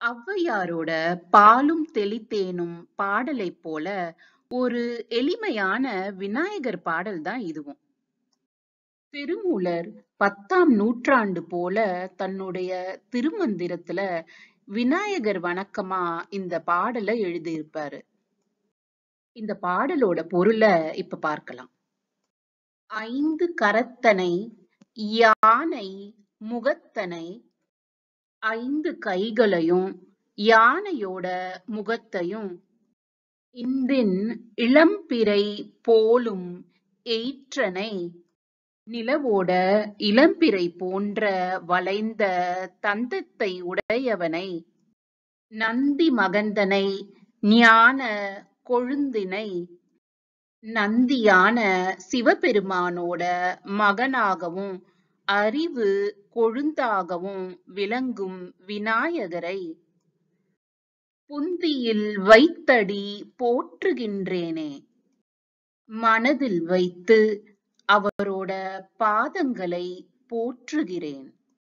ஔவையாரோட பாலும் தெளித்தேனும் பாடலைப் போல ஒரு எளிமையான விநாயகர் பாடல் தான் இதுவும். திருமூலர் பத்தாம் நூற்றாண்டு போல தன்னுடைய திருமந்திரத்துல விநாயகர் வணக்கமா இந்த பாடலை எழுதியிருப்பாரு. இந்த பாடலோட பொருள இப்ப பார்க்கலாம். ஐந்து கரத்தனை யானை முகத்தனை ஐந்து கைகளையும் யானையோட முகத்தையும் இந்தின் இளம்பிறை போலும் எயிற்றனை நிலவோட இளம்பிறை போன்ற வளைந்த தந்தத்தை உடையவனை நந்தி மகந்தனை ஞான கொழுந்தினை நந்தியான சிவபெருமானோட மகனாகவும் அறிவு கொழுந்தாகவும் விளங்கும் விநாயகரை புந்தியில் வைத்தடி போற்றுகின்றேனே. மனதில் வைத்து அவரோட பாதங்களை போற்றுகிறேன்.